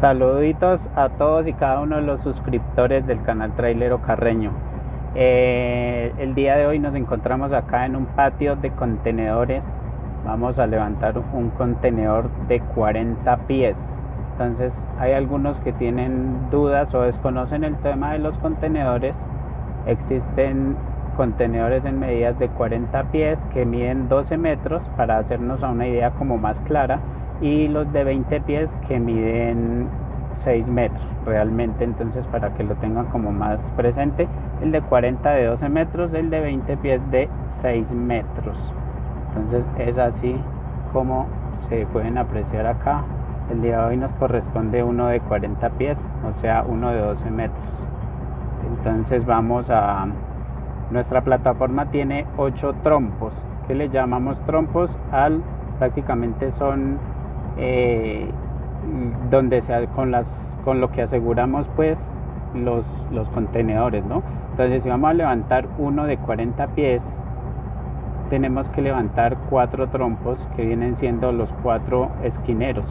Saluditos a todos y cada uno de los suscriptores del canal Trailero Carreño. Eh, el día de hoy nos encontramos acá en un patio de contenedores. Vamos a levantar un contenedor de 40 pies. Entonces hay algunos que tienen dudas o desconocen el tema de los contenedores. Existen contenedores en medidas de 40 pies que miden 12 metros para hacernos a una idea como más clara y los de 20 pies que miden 6 metros realmente. Entonces para que lo tengan como más presente el de 40 de 12 metros el de 20 pies de 6 metros. Entonces es así como se pueden apreciar acá. El día de hoy nos corresponde uno de 40 pies o sea uno de 12 metros. Entonces vamos a nuestra plataforma tiene 8 trompos que le llamamos trompos al prácticamente son eh, donde sea con las con lo que aseguramos pues los, contenedores no entonces si vamos a levantar uno de 40 pies tenemos que levantar cuatro trompos que vienen siendo los cuatro esquineros.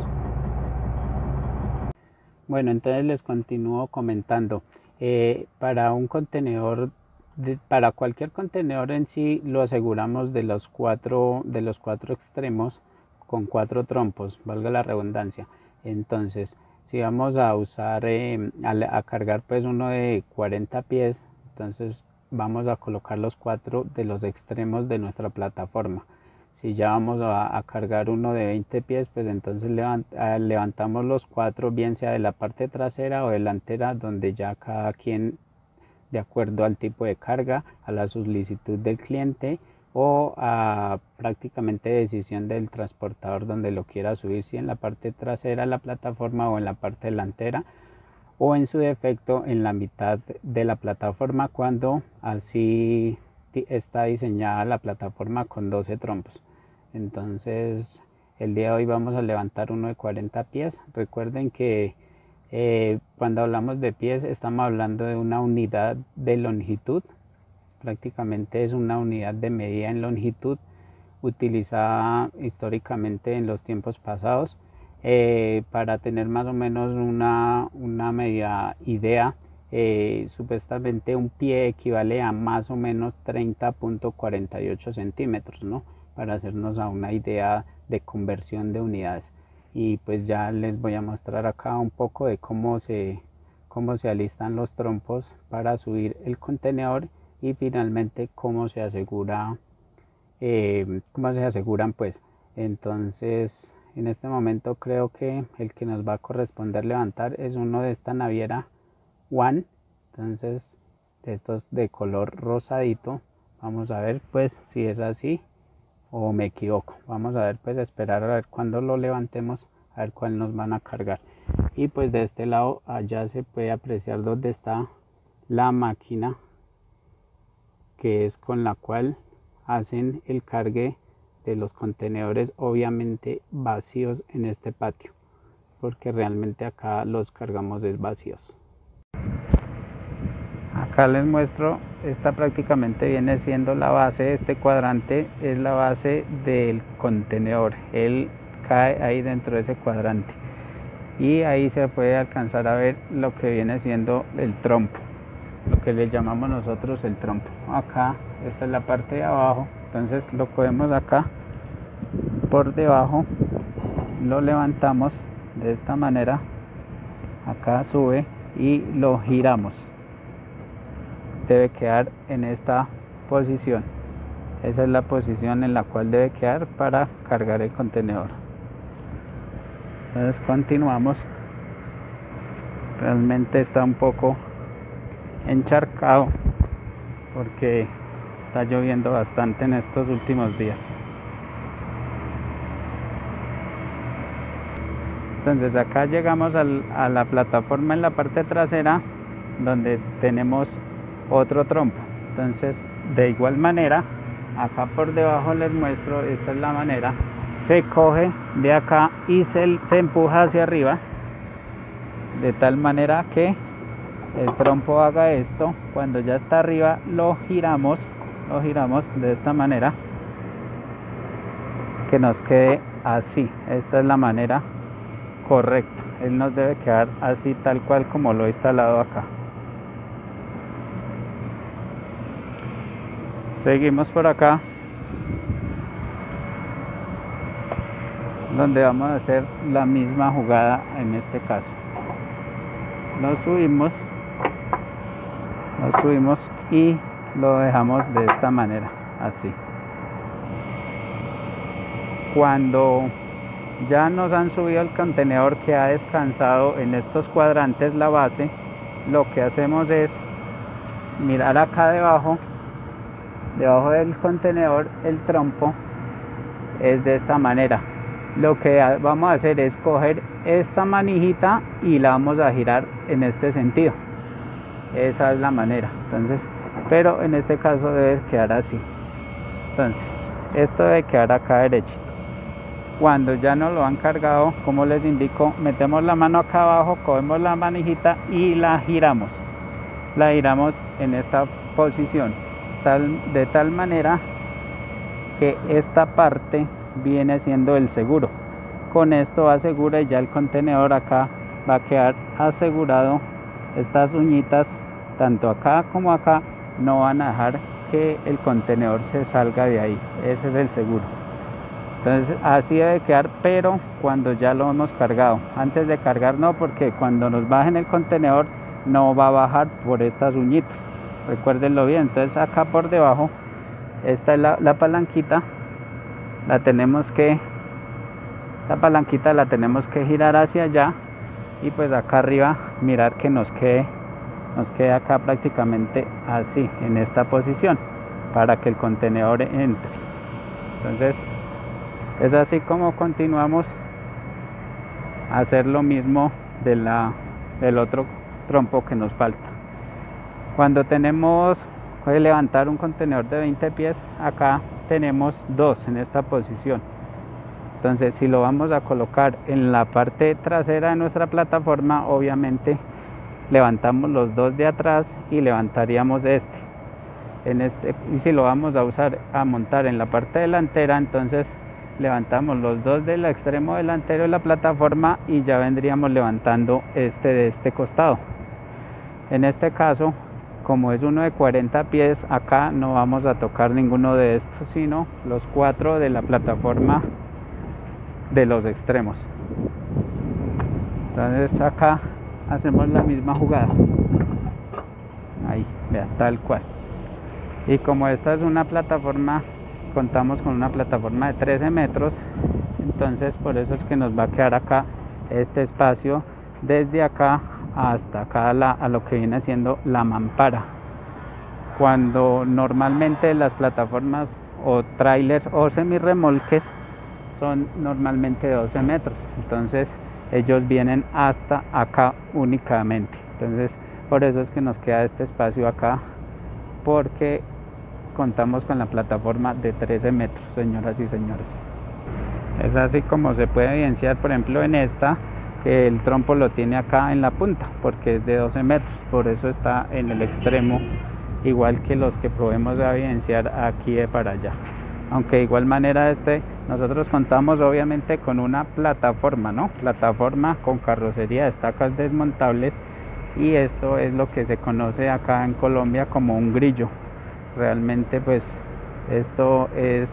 Bueno entonces les continúo comentando. Eh, para un contenedor para cualquier contenedor en sí lo aseguramos de los cuatro de los cuatro extremos con cuatro trompos, valga la redundancia. Entonces, si vamos a usar, eh, a, cargar pues uno de 40 pies, entonces vamos a colocar los cuatro de los extremos de nuestra plataforma. Si ya vamos a, cargar uno de 20 pies, pues entonces ah, levantamos los cuatro, bien sea de la parte trasera o delantera, donde ya cada quien, de acuerdo al tipo de carga, a la solicitud del cliente, o a prácticamente decisión del transportador donde lo quiera subir, si en la parte trasera de la plataforma o en la parte delantera o en su defecto en la mitad de la plataforma cuando así está diseñada la plataforma con 12 trompos. Entonces el día de hoy vamos a levantar uno de 40 pies. Recuerden que eh, cuando hablamos de pies estamos hablando de una unidad de longitud prácticamente es una unidad de medida en longitud utilizada históricamente en los tiempos pasados eh, para tener más o menos una, una media idea eh, supuestamente un pie equivale a más o menos 30.48 centímetros ¿no? para hacernos a una idea de conversión de unidades y pues ya les voy a mostrar acá un poco de cómo se cómo se alistan los trompos para subir el contenedor y finalmente cómo se asegura eh, cómo se aseguran pues entonces en este momento creo que el que nos va a corresponder levantar es uno de esta naviera one. Entonces de estos de color rosadito vamos a ver pues si es así o me equivoco. Vamos a ver pues esperar a ver cuando lo levantemos a ver cuál nos van a cargar. Y pues de este lado allá se puede apreciar dónde está la máquina que es con la cual hacen el cargue de los contenedores obviamente vacíos en este patio porque realmente acá los cargamos es vacíos. Acá les muestro esta prácticamente viene siendo la base de este cuadrante es la base del contenedor él cae ahí dentro de ese cuadrante y ahí se puede alcanzar a ver lo que viene siendo el trompo lo que le llamamos nosotros el trompo acá esta es la parte de abajo. Entonces lo cogemos acá por debajo lo levantamos de esta manera. Acá sube y lo giramos. Debe quedar en esta posición. Esa es la posición en la cual debe quedar para cargar el contenedor. Entonces continuamos. Realmente está un poco encharcado porque está lloviendo bastante en estos últimos días. Entonces acá llegamos a la plataforma en la parte trasera donde tenemos otro trompo. Entonces de igual manera, acá por debajo les muestro, esta es la manera, se coge de acá y se, empuja hacia arriba de tal manera que el trompo haga esto cuando ya está arriba lo giramos lo giramos de esta manera que nos quede así esta es la manera correcto. Él nos debe quedar así tal cual como lo he instalado acá. Seguimos por acá. Donde vamos a hacer la misma jugada en este caso. Lo subimos. Lo subimos y lo dejamos de esta manera. Así. Cuando ya nos han subido el contenedor que ha descansado en estos cuadrantes la base, lo que hacemos es mirar acá debajo, debajo del contenedor el trompo es de esta manera. Lo que vamos a hacer es coger esta manijita y la vamos a girar en este sentido. Esa es la manera. Entonces, pero en este caso debe quedar así. Entonces, esto debe quedar acá derechito cuando ya nos lo han cargado, como les indico, metemos la mano acá abajo, cogemos la manijita y la giramos. La giramos en esta posición, tal, de tal manera que esta parte viene siendo el seguro. Con esto asegura ya el contenedor acá va a quedar asegurado. Estas uñitas, tanto acá como acá, no van a dejar que el contenedor se salga de ahí. Ese es el seguro. Entonces así debe quedar, pero cuando ya lo hemos cargado. Antes de cargar no, porque cuando nos bajen el contenedor no va a bajar por estas uñitas. Recuérdenlo bien. Entonces acá por debajo, esta es la, palanquita. La tenemos que, la palanquita la tenemos que girar hacia allá. Y pues acá arriba mirar que nos quede, nos quede acá prácticamente así, en esta posición, para que el contenedor entre. Entonces es así como continuamos a hacer lo mismo de la, del otro trompo que nos falta. Cuando tenemos levantar un contenedor de 20 pies, acá tenemos dos en esta posición. Entonces, si lo vamos a colocar en la parte trasera de nuestra plataforma, obviamente levantamos los dos de atrás y levantaríamos este. En este y si lo vamos a usar a montar en la parte delantera, entonces levantamos los dos del extremo delantero de la plataforma y ya vendríamos levantando este de este costado en este caso como es uno de 40 pies acá no vamos a tocar ninguno de estos sino los cuatro de la plataforma de los extremos. Entonces acá hacemos la misma jugada. Ahí vea tal cual. Y como esta es una plataforma contamos con una plataforma de 13 metros entonces por eso es que nos va a quedar acá este espacio desde acá hasta acá a, lo que viene siendo la mampara. Cuando normalmente las plataformas o trailers o semirremolques son normalmente 12 metros entonces ellos vienen hasta acá únicamente entonces por eso es que nos queda este espacio acá porque contamos con la plataforma de 13 metros, señoras y señores. Es así como se puede evidenciar, por ejemplo, en esta, que el trompo lo tiene acá en la punta, porque es de 12 metros, por eso está en el extremo, igual que los que probemos a evidenciar aquí de para allá. Aunque de igual manera este, nosotros contamos obviamente con una plataforma, ¿no? Plataforma con carrocería estacas desmontables y esto es lo que se conoce acá en Colombia como un grillo realmente pues esto es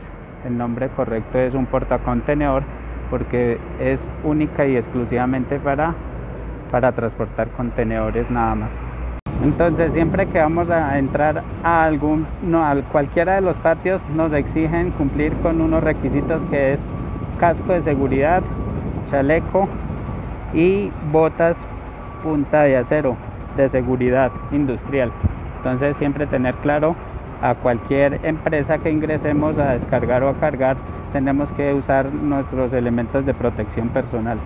el nombre correcto es un portacontenedor porque es única y exclusivamente para para transportar contenedores nada más entonces siempre que vamos a entrar a algún no, a cualquiera de los patios nos exigen cumplir con unos requisitos que es casco de seguridad chaleco y botas punta de acero de seguridad industrial entonces siempre tener claro a cualquier empresa que ingresemos a descargar o a cargar, tenemos que usar nuestros elementos de protección personal.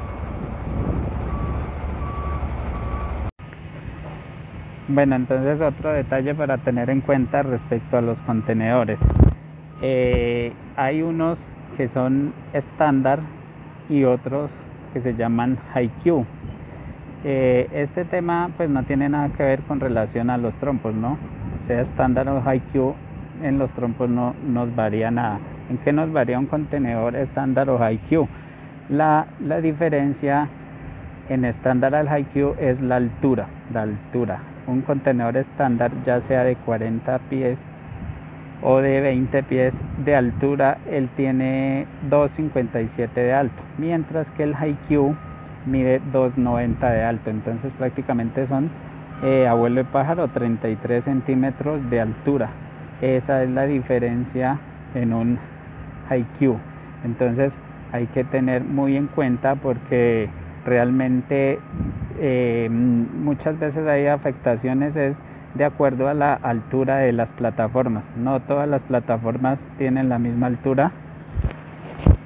Bueno, entonces otro detalle para tener en cuenta respecto a los contenedores. Eh, hay unos que son estándar y otros que se llaman HiQ. Eh, este tema pues no tiene nada que ver con relación a los trompos, ¿no? sea estándar o HiQ, en los trompos no nos varía nada. ¿En qué nos varía un contenedor estándar o HiQ? La, la diferencia en estándar al HiQ es la altura, la altura. Un contenedor estándar, ya sea de 40 pies o de 20 pies de altura, él tiene 2,57 de alto, mientras que el HiQ mide 2,90 de alto. Entonces prácticamente son eh, abuelo de pájaro 33 centímetros de altura. Esa es la diferencia en un HiQ. Entonces hay que tener muy en cuenta porque realmente eh, muchas veces hay afectaciones es de acuerdo a la altura de las plataformas. No todas las plataformas tienen la misma altura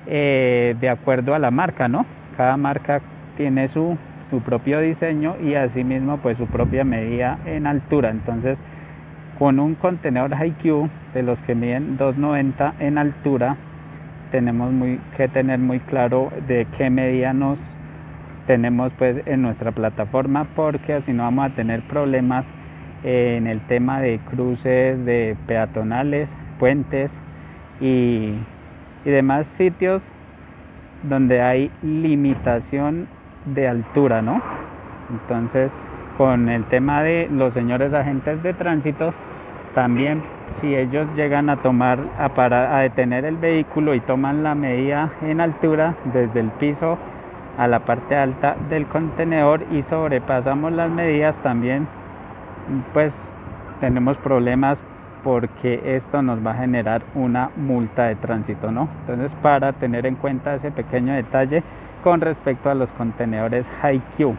eh, de acuerdo a la marca, ¿no? Cada marca tiene su, su propio diseño y asimismo pues su propia medida en altura. Entonces con un contenedor HiQ de los que miden 290 en altura tenemos que tener muy claro de qué medida nos tenemos pues en nuestra plataforma porque así no vamos a tener problemas en el tema de cruces de peatonales, puentes y, y demás sitios donde hay limitación de altura, ¿no? Entonces, con el tema de los señores agentes de tránsito, también si ellos llegan a tomar, a, a detener el vehículo y toman la medida en altura desde el piso a la parte alta del contenedor y sobrepasamos las medidas también pues tenemos problemas porque esto nos va a generar una multa de tránsito, ¿no? Entonces, para tener en cuenta ese pequeño detalle con respecto a los contenedores HiQ.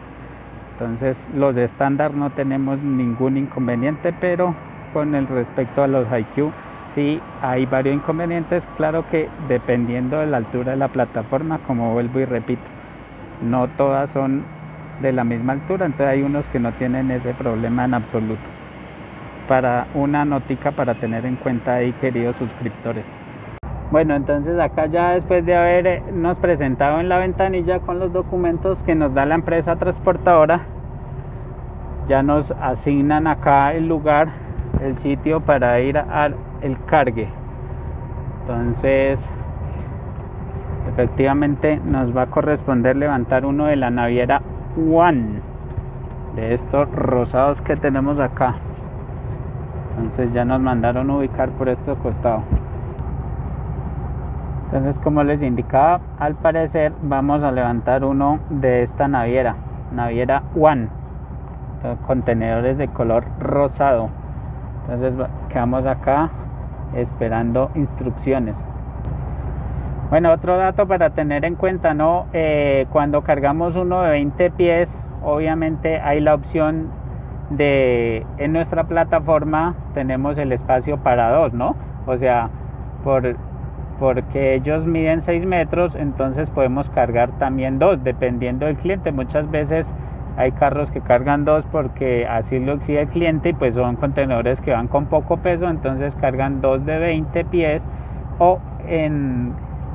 Entonces, los estándar no tenemos ningún inconveniente, pero con el respecto a los HiQ sí hay varios inconvenientes, claro que dependiendo de la altura de la plataforma, como vuelvo y repito no todas son de la misma altura, entonces hay unos que no tienen ese problema en absoluto. Para una notica para tener en cuenta ahí, queridos suscriptores. Bueno, entonces acá ya después de habernos presentado en la ventanilla con los documentos que nos da la empresa transportadora, ya nos asignan acá el lugar, el sitio para ir al cargue. Entonces efectivamente nos va a corresponder levantar uno de la naviera One de estos rosados que tenemos acá. Entonces ya nos mandaron ubicar por este costado. Entonces como les indicaba al parecer vamos a levantar uno de esta naviera naviera One contenedores de color rosado. Entonces quedamos acá esperando instrucciones bueno, otro dato para tener en cuenta, ¿no? Eh, cuando cargamos uno de 20 pies, obviamente hay la opción de, en nuestra plataforma tenemos el espacio para dos, ¿no? O sea, por, porque ellos miden 6 metros, entonces podemos cargar también dos, dependiendo del cliente. Muchas veces hay carros que cargan dos porque así lo exige el cliente y pues son contenedores que van con poco peso, entonces cargan dos de 20 pies o en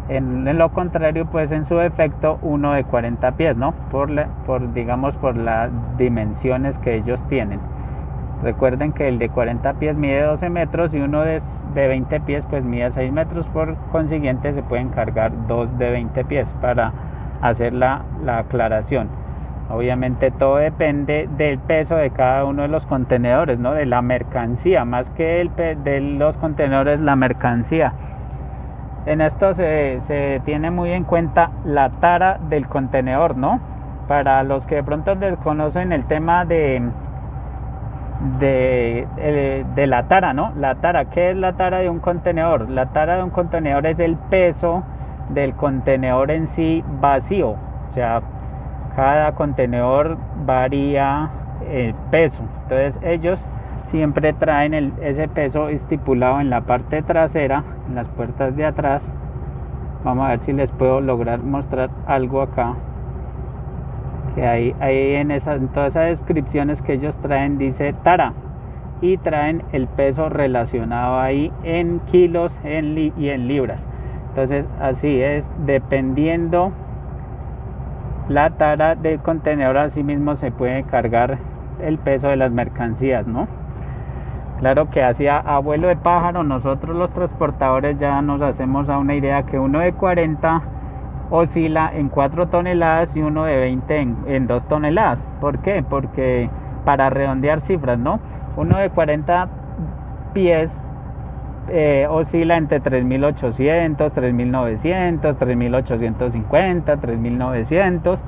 en, lo contrario, pues en su defecto uno de 40 pies, ¿no? Por, por, digamos, por las dimensiones que ellos tienen. Recuerden que el de 40 pies mide 12 metros y uno de, de 20 pies pues mide 6 metros. Por consiguiente se pueden cargar dos de 20 pies para hacer la, la aclaración. Obviamente todo depende del peso de cada uno de los contenedores, ¿no? De la mercancía, más que el, de los contenedores, la mercancía en esto se, tiene muy en cuenta la tara del contenedor, ¿no? Para los que de pronto desconocen el tema de, de, eh, de, la tara, ¿no? La tara, ¿qué es la tara de un contenedor? La tara de un contenedor es el peso del contenedor en sí vacío. O sea, cada contenedor varía el peso. Entonces ellos siempre traen ese peso estipulado en la parte trasera, en las puertas de atrás. Vamos a ver si les puedo lograr mostrar algo acá. Que ahí, ahí en, todas esas descripciones que ellos traen dice Tara y traen el peso relacionado ahí en kilos y en libras. Entonces así es, dependiendo la tara del contenedor, así mismo se puede cargar el peso de las mercancías, ¿no? Claro que hacia abuelo de pájaro, nosotros los transportadores ya nos hacemos a una idea que uno de 40 oscila en 4 toneladas y uno de 20 en, en 2 toneladas. ¿Por qué? Porque para redondear cifras, ¿no? Uno de 40 pies eh, oscila entre 3.800, 3.900, 3.850, 3.900.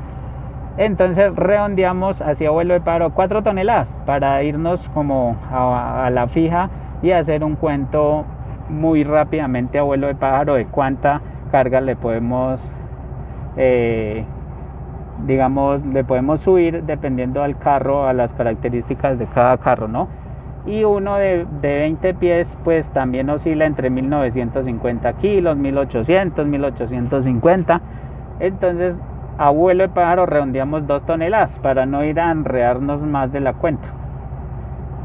Entonces redondeamos hacia vuelo de paro 4 toneladas para irnos como a, la fija y hacer un cuento muy rápidamente a vuelo de pájaro de cuánta carga le podemos eh, digamos le podemos subir dependiendo al carro a las características de cada carro no y uno de, 20 pies pues también oscila entre 1950 kilos, 1800, 1850. Entonces a vuelo de pájaro redondeamos 2 toneladas para no ir a enredarnos más de la cuenta.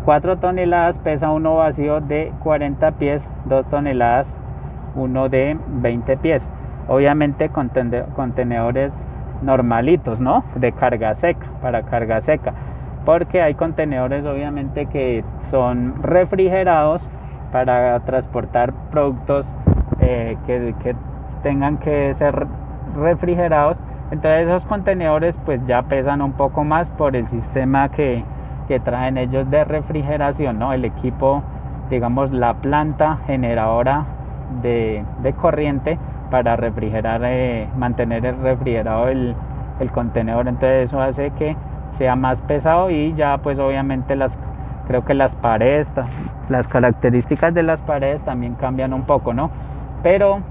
4 toneladas pesa uno vacío de 40 pies, 2 toneladas uno de 20 pies. Obviamente contenedores normalitos, ¿no? De carga seca, para carga seca porque hay contenedores obviamente que son refrigerados para transportar productos eh, que, tengan que ser refrigerados entonces esos contenedores pues ya pesan un poco más por el sistema que, traen ellos de refrigeración no el equipo digamos la planta generadora de, corriente para refrigerar eh, mantener el refrigerado el, el contenedor. Entonces eso hace que sea más pesado y ya pues obviamente las creo que las paredes las características de las paredes también cambian un poco no pero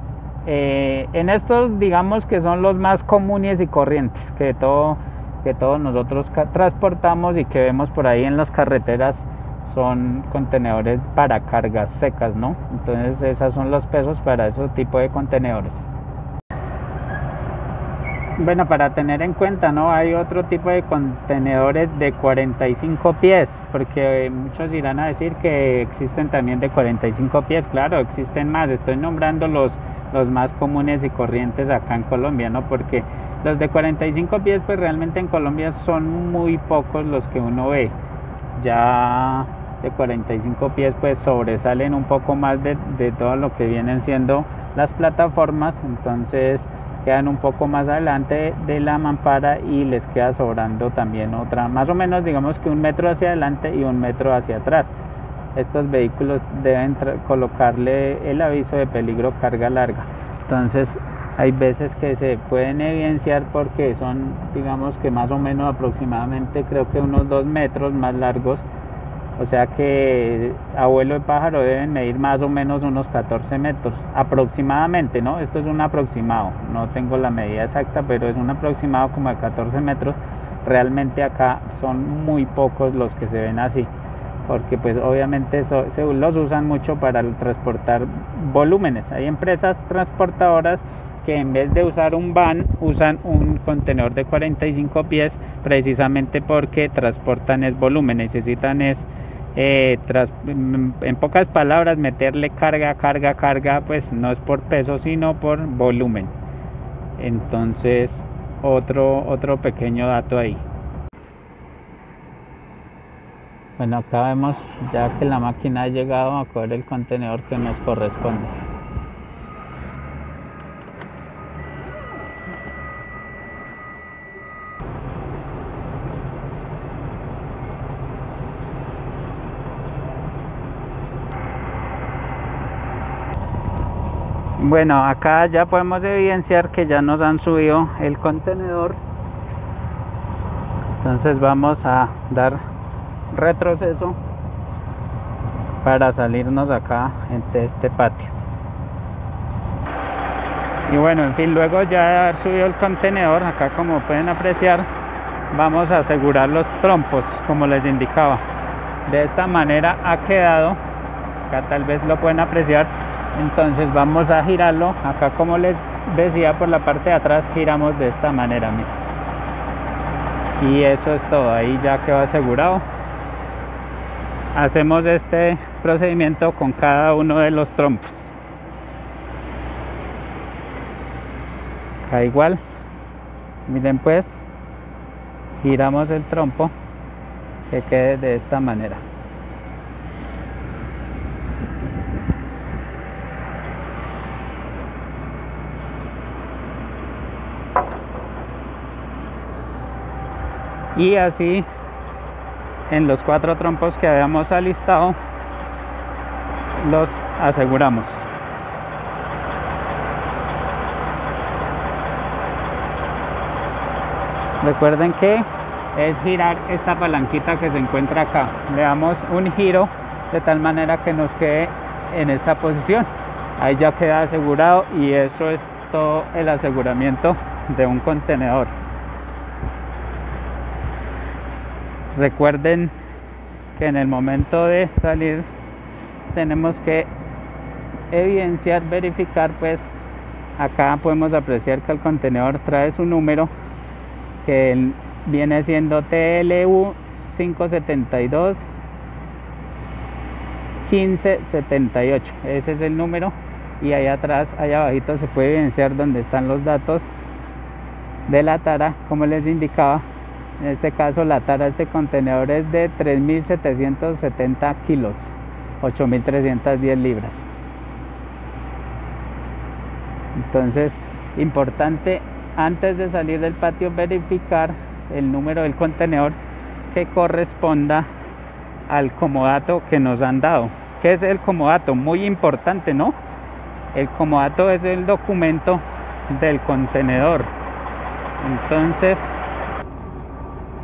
eh, en estos digamos que son los más comunes y corrientes que todo que todos nosotros transportamos y que vemos por ahí en las carreteras son contenedores para cargas secas no entonces esos son los pesos para ese tipo de contenedores bueno, para tener en cuenta, ¿no? Hay otro tipo de contenedores de 45 pies, porque muchos irán a decir que existen también de 45 pies. Claro, existen más. Estoy nombrando los, los más comunes y corrientes acá en Colombia, ¿no? Porque los de 45 pies, pues realmente en Colombia son muy pocos los que uno ve. Ya de 45 pies, pues sobresalen un poco más de, de todo lo que vienen siendo las plataformas. Entonces, quedan un poco más adelante de la mampara y les queda sobrando también otra, más o menos digamos que un metro hacia adelante y un metro hacia atrás. Estos vehículos deben colocarle el aviso de peligro carga larga. Entonces hay veces que se pueden evidenciar porque son digamos que más o menos aproximadamente creo que unos dos metros más largos o sea que abuelo de pájaro deben medir más o menos unos 14 metros, aproximadamente, ¿no? Esto es un aproximado, no tengo la medida exacta, pero es un aproximado como de 14 metros. Realmente acá son muy pocos los que se ven así, porque pues obviamente se los usan mucho para transportar volúmenes. Hay empresas transportadoras que en vez de usar un van usan un contenedor de 45 pies precisamente porque transportan es volumen, necesitan es eh, mm, en pocas palabras, meterle carga, carga, carga, pues no es por peso, sino por volumen. Entonces, otro, otro pequeño dato ahí. Bueno, acá vemos ya que la máquina ha llegado a coger el contenedor que nos corresponde. Bueno, acá ya podemos evidenciar que ya nos han subido el contenedor. Entonces vamos a dar retroceso para salirnos acá de este patio. Y bueno, en fin, luego ya de haber subido el contenedor, acá como pueden apreciar, vamos a asegurar los trompos, como les indicaba. De esta manera ha quedado, acá tal vez lo pueden apreciar, entonces vamos a girarlo. Acá como les decía por la parte de atrás giramos de esta manera y eso es todo. Ahí ya quedó asegurado hacemos este procedimiento con cada uno de los trompos. Acá igual. Miren pues giramos el trompo que quede de esta manera. Y así en los cuatro trompos que habíamos alistado los aseguramos. Recuerden que es girar esta palanquita que se encuentra acá. Le damos un giro de tal manera que nos quede en esta posición. Ahí ya queda asegurado y eso es todo el aseguramiento de un contenedor recuerden que en el momento de salir tenemos que evidenciar verificar pues acá podemos apreciar que el contenedor trae su número que viene siendo TLU 572 1578 ese es el número y ahí atrás allá abajito se puede evidenciar donde están los datos de la tara como les indicaba en este caso la tara de este contenedor es de 3770 kilos 8310 libras entonces importante antes de salir del patio verificar el número del contenedor que corresponda al comodato que nos han dado. ¿Qué es el comodato? Muy importante, ¿no? El comodato es el documento del contenedor. Entonces,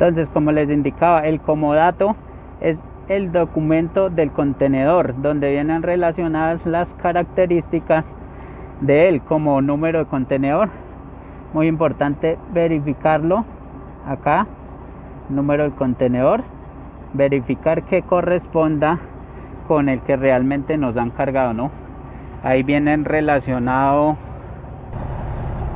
entonces como les indicaba, el comodato es el documento del contenedor donde vienen relacionadas las características de él como número de contenedor. Muy importante verificarlo acá, número del contenedor verificar que corresponda con el que realmente nos han cargado, ¿no? Ahí vienen relacionado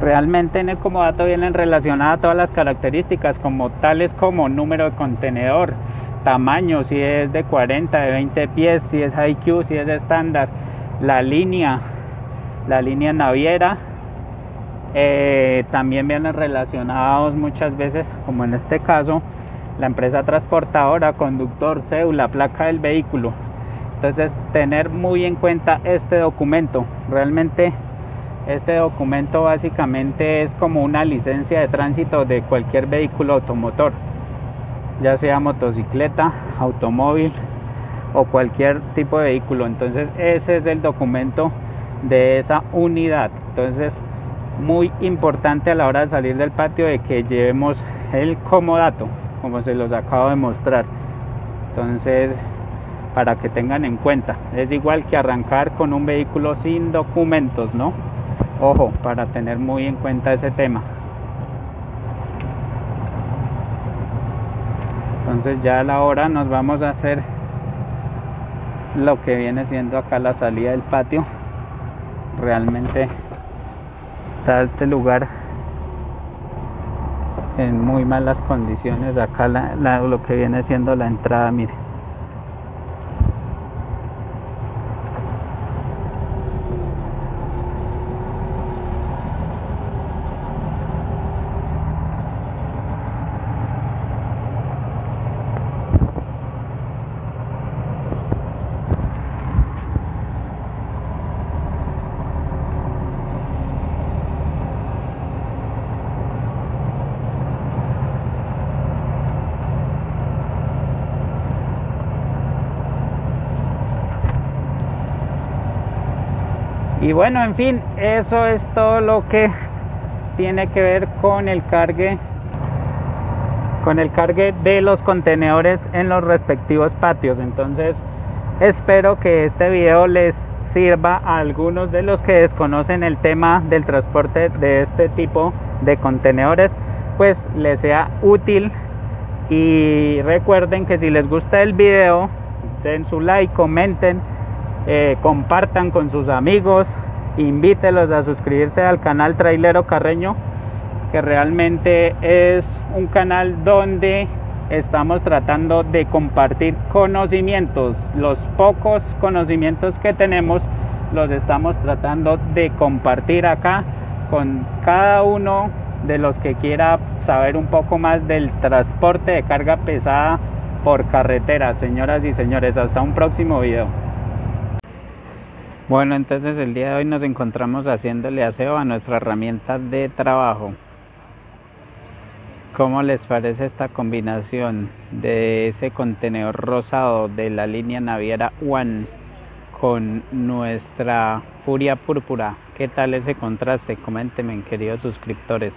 realmente en el comodato vienen relacionadas todas las características como tales como número de contenedor, tamaño, si es de 40, de 20 pies, si es IQ, si es estándar, la línea, la línea naviera, eh, también vienen relacionados muchas veces, como en este caso, la empresa transportadora, conductor, cédula, placa del vehículo. Entonces, tener muy en cuenta este documento. Realmente, este documento básicamente es como una licencia de tránsito de cualquier vehículo automotor, ya sea motocicleta, automóvil o cualquier tipo de vehículo. Entonces, ese es el documento de esa unidad. Entonces, muy importante a la hora de salir del patio de que llevemos el comodato como se los acabo de mostrar entonces para que tengan en cuenta es igual que arrancar con un vehículo sin documentos no ojo para tener muy en cuenta ese tema. Entonces ya a la hora nos vamos a hacer lo que viene siendo acá la salida del patio. Realmente está este lugar en muy malas condiciones. Acá lo que viene siendo la entrada mire y bueno en fin eso es todo lo que tiene que ver con el cargue con el cargue de los contenedores en los respectivos patios. Entonces espero que este video les sirva a algunos de los que desconocen el tema del transporte de este tipo de contenedores pues les sea útil. Y recuerden que si les gusta el video den su like comenten eh, compartan con sus amigos, invítelos a suscribirse al canal Trailero Carreño, que realmente es un canal donde estamos tratando de compartir conocimientos. Los pocos conocimientos que tenemos los estamos tratando de compartir acá con cada uno de los que quiera saber un poco más del transporte de carga pesada por carretera. Señoras y señores, hasta un próximo video. Bueno, entonces el día de hoy nos encontramos haciéndole aseo a nuestra herramienta de trabajo. ¿Cómo les parece esta combinación de ese contenedor rosado de la línea naviera One con nuestra furia púrpura? ¿Qué tal ese contraste? Coméntenme, queridos suscriptores.